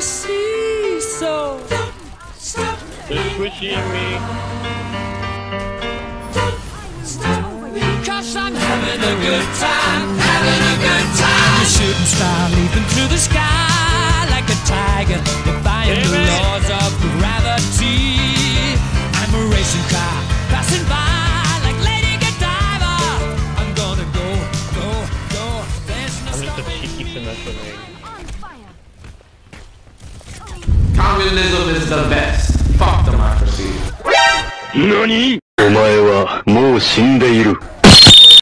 See so. Stop, stop pushing me. Cause I'm having a good time, having a good time. The shooting star leaping through the sky like a tiger, defying the laws of gravity. I'm a racing car passing by. like Lady Godiva. I'm gonna just a cheeky symmetrical. Communism is the best. Fuck democracy. 何お前はもう死んでいる。